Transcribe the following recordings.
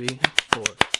three, four.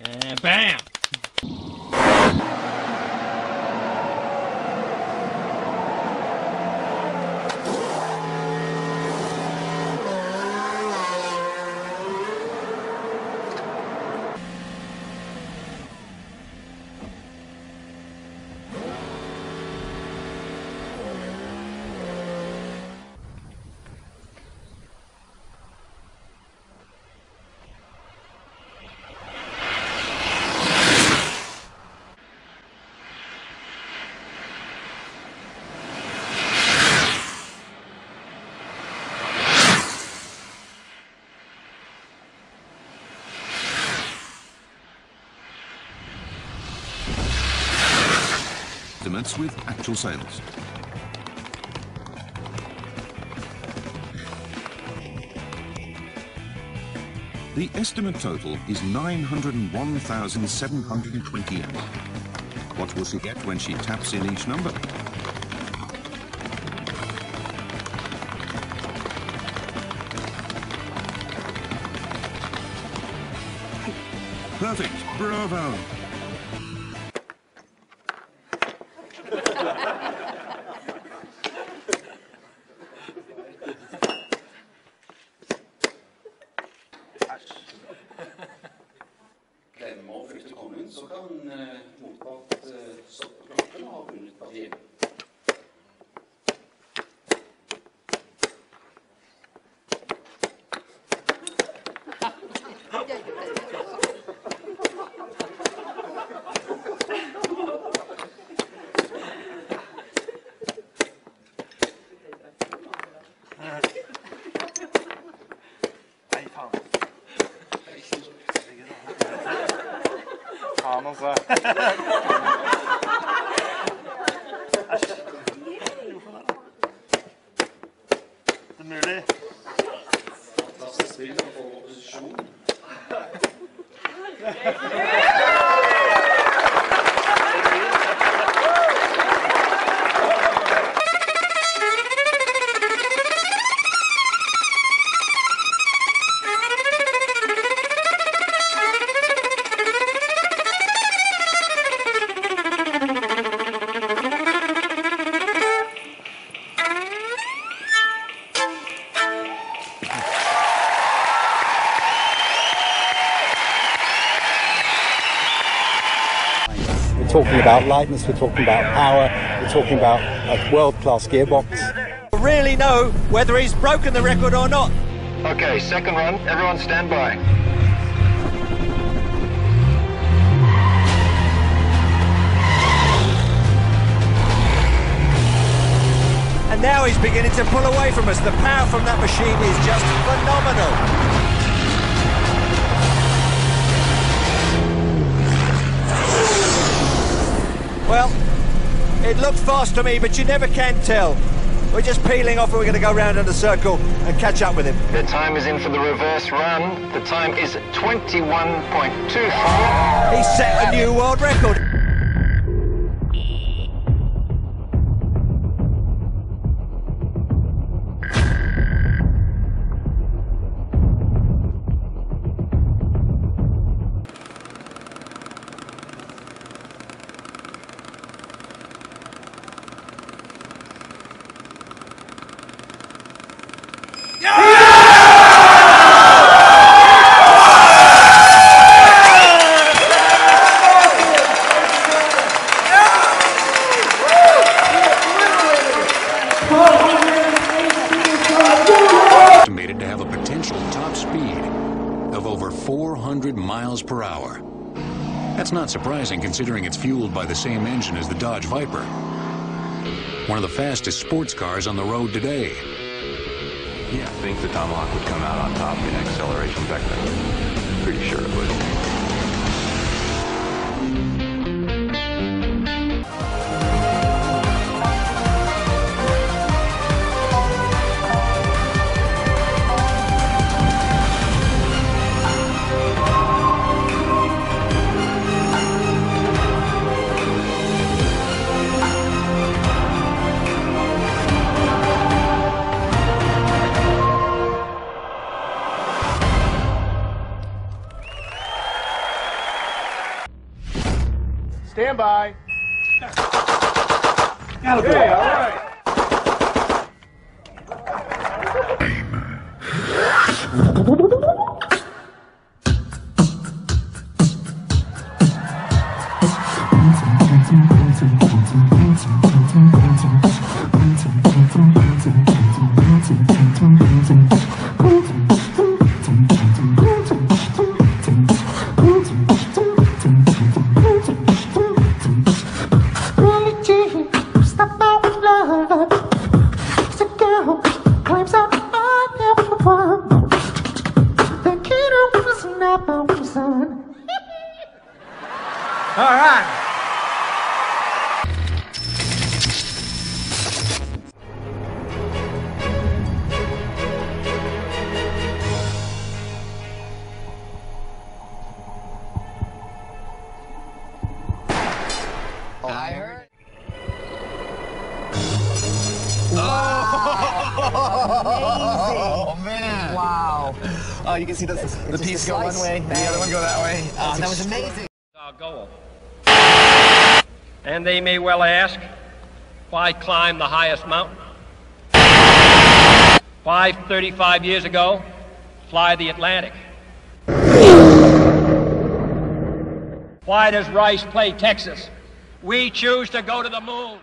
And bam! Estimates with actual sales. The estimate total is 901,720 yen. What will she get when she taps in each number? Perfect. Bravo. Å flytte kongen, så kan uh, motpart uh, stoppe klokken og ha vunnet partiet. さい。Talking about lightness, we're talking about power, we're talking about a world-class gearbox. really know whether he's broken the record or not. Okay, second run. Everyone stand by. And now he's beginning to pull away from us. The power from that machine is just phenomenal. Well, it looked fast to me, but you never can tell. We're just peeling off and we're going to go round in a circle and catch up with him. The time is in for the reverse run. The time is 21.24. He set a new world record. Considering it's fueled by the same engine as the Dodge Viper. One of the fastest sports cars on the road today. Yeah, I think the Tomahawk would come out on top in acceleration vector. Pretty sure it would. I heard. Oh man! Wow. Oh, you can see the, the piece a go one way, and the other one go that way. Oh, that was amazing. goal. And they may well ask, why climb the highest mountain? Why, 35 years ago, fly the Atlantic? Why does Rice play Texas? We choose to go to the moon.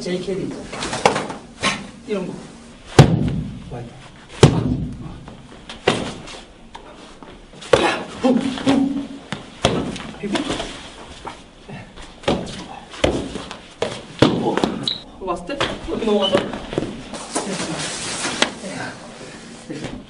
JKB 있잖아. 이런 거. 봤을 때? 여기 넘어가서. 됐어. 됐어.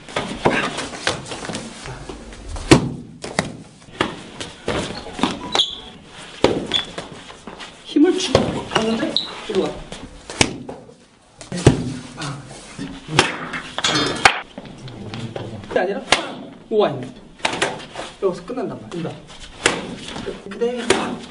5가 있네. 여기서 끝난단 말입니다. 그대 네.